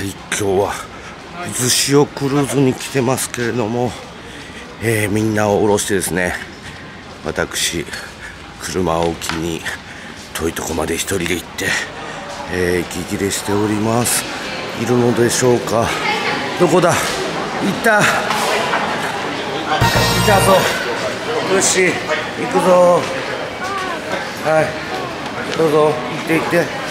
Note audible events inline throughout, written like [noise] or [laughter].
はい今日は渦潮クルーズに来てますけれども、えー、みんなを降ろしてですね私車を機に遠いとこまで一人で行って、えー、息切れしております。いるのでしょうか？どこだ？行った。いたぞ。よし行くぞ。はい。どうぞ。行って行って。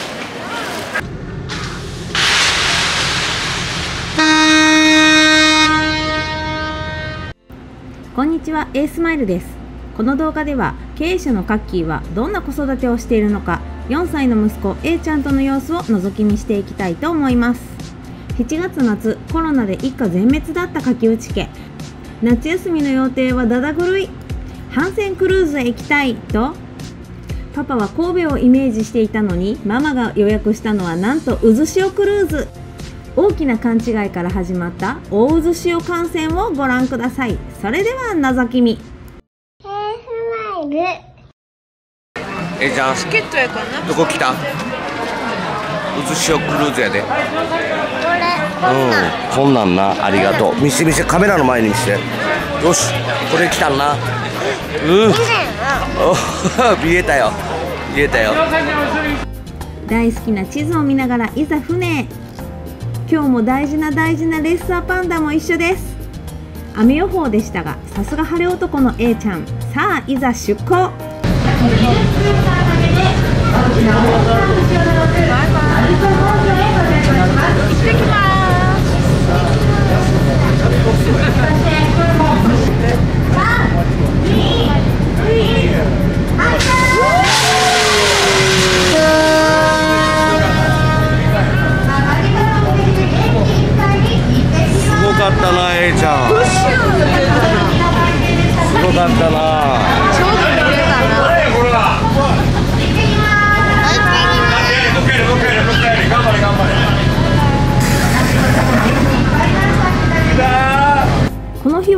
こんにちは、エースマイルです。この動画では経営者のカッキーはどんな子育てをしているのか、4歳の息子 A ちゃんとの様子を覗き見していきたいと思います。7月夏、コロナで一家全滅だった柿内家。夏休みの予定はだだ狂い。帆船クルーズへ行きたいとパパは神戸をイメージしていたのにママが予約したのはなんと渦潮クルーズ大きな勘違いから始まった大渦潮観戦をご覧ください。それでは覗き見。えじゃんチケットやからな。どこ来た？渦潮クルーズやで。これうんこんなんな。ありがとう。見せ見せカメラの前に見せて。よしこれ来たんな。うんお [laughs] 見えたよ。見えたよ。大好きな地図を見ながらいざ船へ今日も大事な大事なレッサーパンダも一緒です。雨予報でしたがさすが晴れ男の A ちゃん。さあいざ出航。す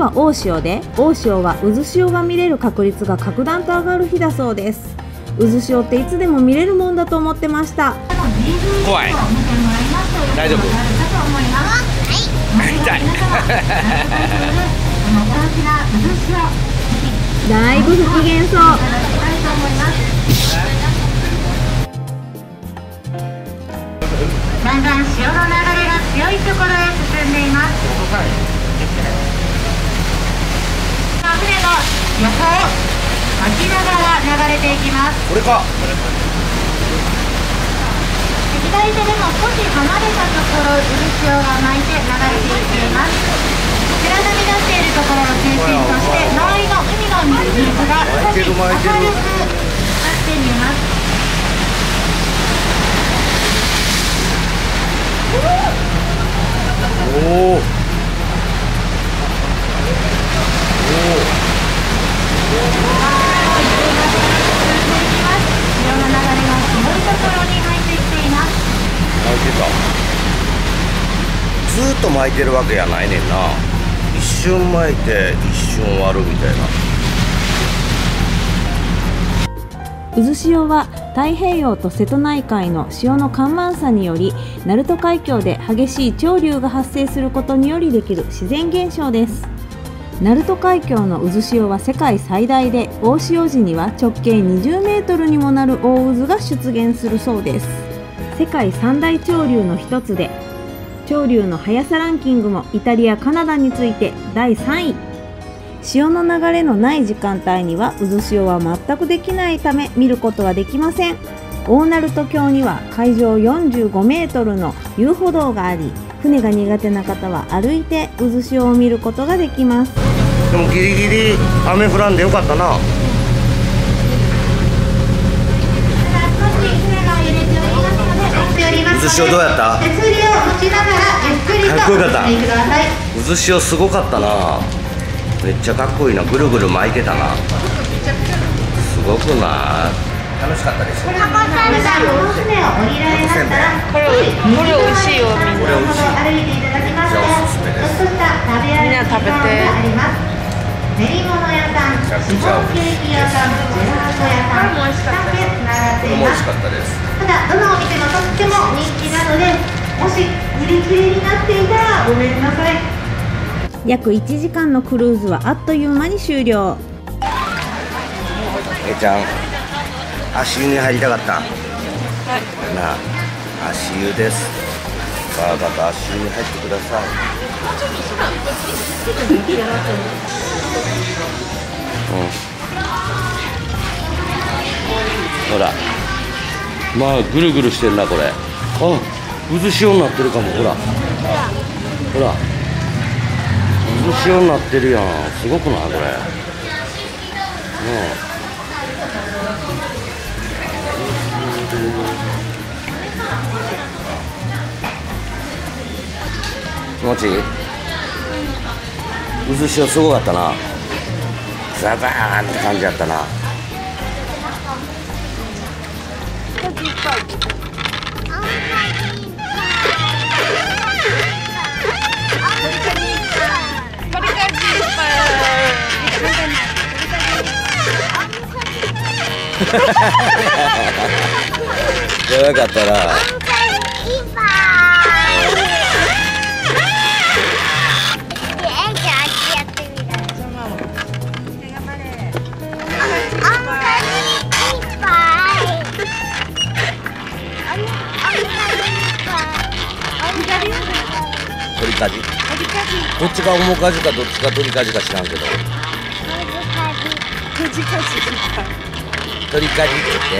は大潮で大潮は渦潮が見れる確率が格段と上がる日だそうです。渦潮っていつでも見れるもんだと思ってました。怖い。大丈夫？痛い。だいぶ不機嫌そう。だんだん潮の流れが強いところへ進んでいます船の横を巻きながら流れていきます。これか。左手でも少し離れたところ渦潮が巻いて流れていっています。白波立っているところを中心として周りの海の水が少し明るく巻いてるわけやないねんな一瞬巻いて一瞬終わるみたいな渦潮は太平洋と瀬戸内海の潮の干満差により鳴門海峡で激しい潮流が発生することによりできる自然現象です鳴門海峡の渦潮は世界最大で大潮時には直径20メートルにもなる大渦が出現するそうです世界三大潮流の一つで潮流の速さランキングもイタリアカナダについて第3位。潮の流れのない時間帯には渦潮は全くできないため見ることはできません。大鳴門橋には海上45メートルの遊歩道があり船が苦手な方は歩いて渦潮を見ることができます。でもギリギリ雨降らんでよかったな。少し船が揺れておりますので持っております渦潮どうやった？手すりを持ちながらゆっくりとかっこよかった。お進みください渦潮すごかったな。めっちゃかっこいいな。ぐるぐる巻いてたな。すごくない？楽しかったですこのパターンがこの船を降りられましたらこれこれ美味しいよみんな。これ美味しい歩いていただきますとじゃあおすすめですちょっとした食べ歩きあります。練り物屋さんシフォンケーキ屋さんジェラート屋さん2つつながっていますこれも美味しかった。です。ただどのお店もとっても人気なのでもし売り切れになっていたらごめんなさい。約1時間のクルーズはあっという間に終了。えちゃん足湯に入りたかった、なあ足湯です。バーバと足湯に入ってください。うん。ほらまあぐるぐるしてんなこれ。あ渦潮になってるかもほら。ほら。渦潮になってるやん。すごくないこれ。ねえ気持ち。いい渦潮すごかったな。ザバーンって感じやったな。やばかったな鳥かじ？どっちが面かじかどっちが鳥かじか知らんけど。鳥かじ。って。言って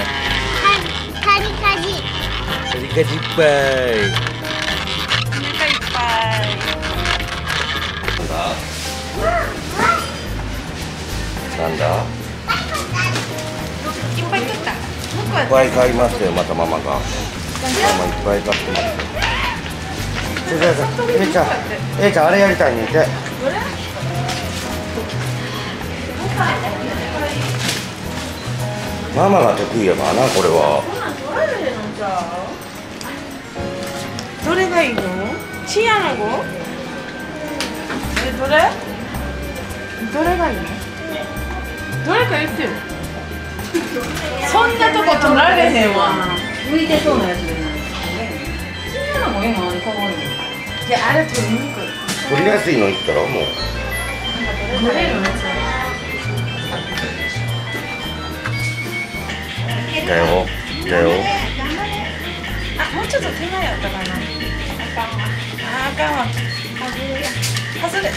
鳥かじいっぱい。なんだ？なんだぱい食った。僕いっぱい買いましたよまたママが。ママいっぱい買ってますよ。ちょちょちょえいちゃんえいちゃんあれやりたいねんてママが得意やからなこれは。どれがいいの？チアナゴ？えどれ？どれがいいの？どれか言ってよ。そんなとこ取られへんわ。向いてそうなやつじゃないチアナゴ今何かわいいじゃああれ取りにく。い取りやすいの言ったらもう。取れるのだよ。だよ。あもうちょっと手前やったかなあかんわあかんわ外れ外れ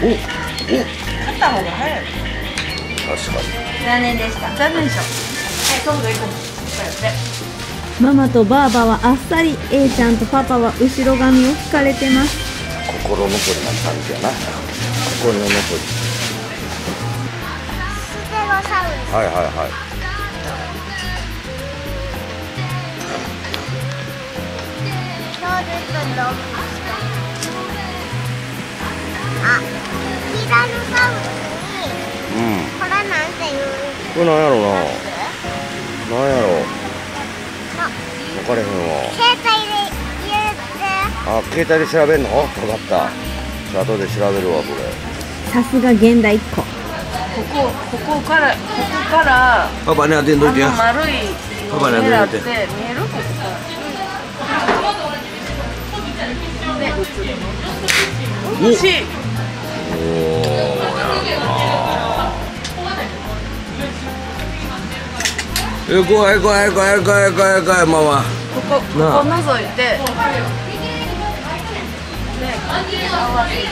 おお勝った方が早い確かに残念でした残念でしょはい今度行こうこうやってママとバーバはあっさり A ちゃんとパパは後ろ髪を引かれてます心残りな感じやな心残りはいはいはいあ、ティラノサウルスにうん。これなんていうこれなんやろなんやろ？あ。分かれへんわ。つ携帯で入れて。あ携帯で調べんの？分かった。じゃあ後で調べるわこれ。さすが現代っ子。ここここからここからパパに当てんといてや。パパに当てんといて見える？ねお欲しえ怖い怖い怖い怖い怖い怖いママ。ここここ覗いて。で合わせて。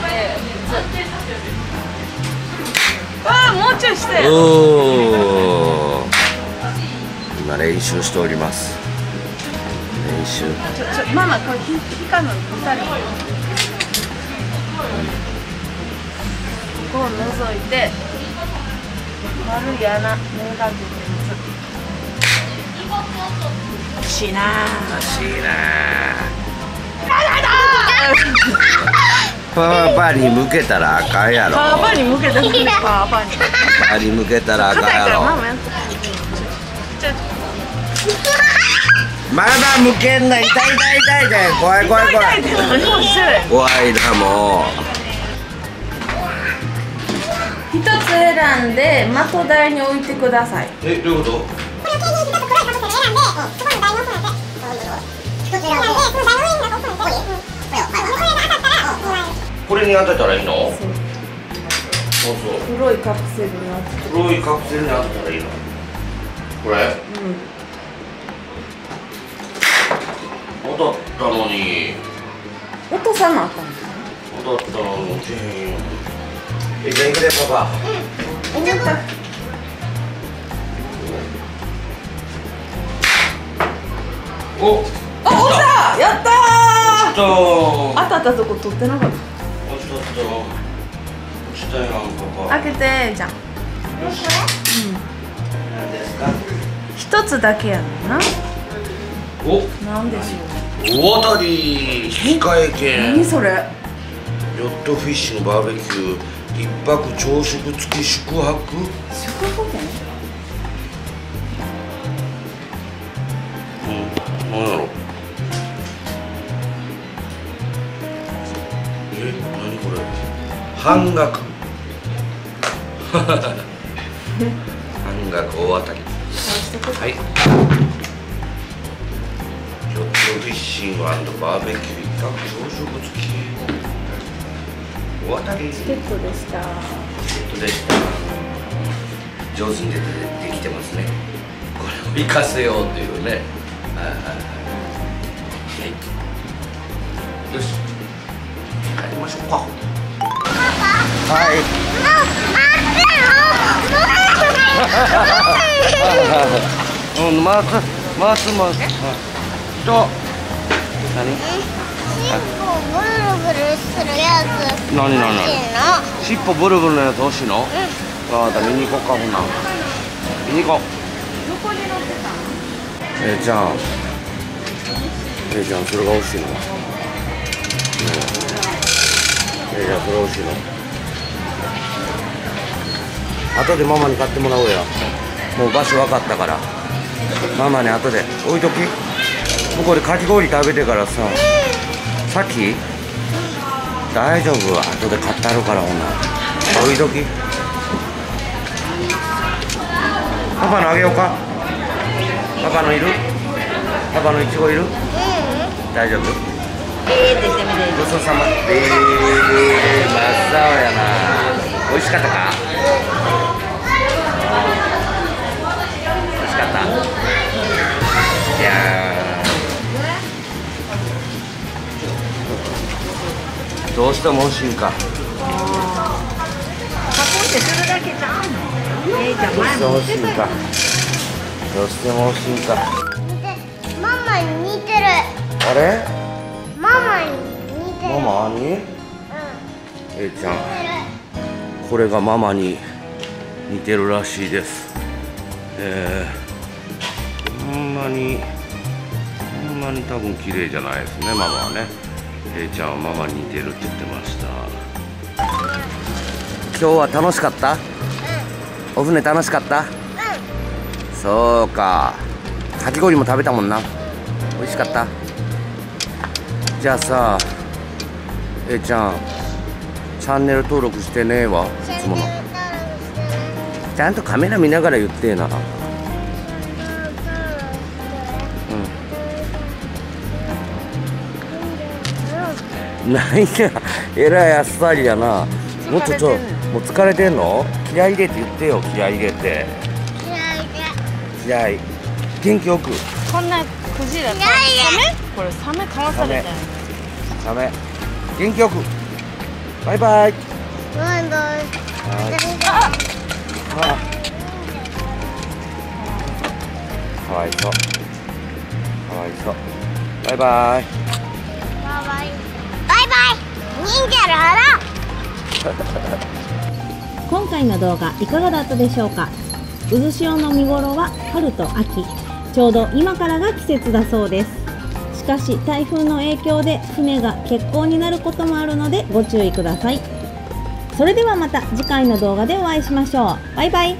ああもうちょいして。おー。今練習しております練習ちょちょママこれ引かの二人ここを覗いて丸い穴目がけて打つ欲しいな欲しいなパーパーに向けたらあかんやろパーパーに向けてくれパーパーにパパに向けたらあかん硬いやろまだむけんな痛い痛い痛い痛い。怖い怖い怖い。怖いなも。う一つ選んで的台に置いてください。えどういうこと？これに当てたらいいの黒いカプセルに当てたらいいのこれ、うん当たったのに。落とさなあかん当たったのにえじゃあ行くでパパ重たいおあ落ちた。やった落ちた。ー当たったとこ取ってなかっ落ちたった落ちたやんパパ。た開けてじゃん。何ですか一つだけやねんなお。なんでしょ大当たり引換う券。何それ？ヨットフィッシュのバーベキュー。一泊朝食付き宿泊。宿泊券？うん。何やろ。え？何これ？半額。[laughs] 半額大当たり。はいフィッシングバーベキュー一泊朝食付き大当たり。チケットでした。チケットでした上手にでできてますね。これを活かせようというね。はいはいはい。はい。よし。帰りましょうか。はい。うん回す回す回すと何？ブルブルするやつ。何何尻尾ブルブルのやつ欲しいの？分かった見に行こうかほんなら見に行こう。どこに乗ってたの？えー、ちゃんえー、ちゃんそれが欲しいの、ねえー、ちゃんそれ欲しいの？後でママに買ってもらおうや。もう場所分かったから。ママに後で。置いとき向こうでかき氷食べてからささっき大丈夫？後で買ってあるからほんな。ら置いとき。パパのあげようか。パパのいる？パパのいちごいる？大丈夫？ええってしてみて。ごちそうさま。えー、真っ青やな。美味しかったか？美味しかった。いやどうしても欲しいんか。加工してするだけじゃん。えじゃん。どうしても前も欲しいん。かどうしても欲しいん。か似てママに似てるあれママに似てるママにうん。えいちゃん。これがママに似てるらしいですえー、ほん。まにほん。まに多分綺麗じゃないですねママはねえいちゃんはママに似てるって言ってました。今日は楽しかった？お船楽しかった？そうか。かき氷も食べたもんな。美味しかった？じゃあさえいちゃんチャンネル登録してねえわ。いつもの。ちゃんとカメラ見ながら言ってえなうんなんやえらいあっさりやな。もっとちょもう疲れてんの？気合い入れて言ってよ気合い入れて。嫌いで気合い元気よく。こんなクジラサメ？これサメかわされたよ。ねダメ。元気よく。バイバイ。バイバイ。はい。あかわいそう。かわいそう。バイバイ [laughs] 今回の動画いかがだったでしょうか？渦潮の見頃は春と秋。ちょうど今からが季節だそうです。しかし台風の影響で船が欠航になることもあるのでご注意ください。それではまた次回の動画でお会いしましょう。バイバイ。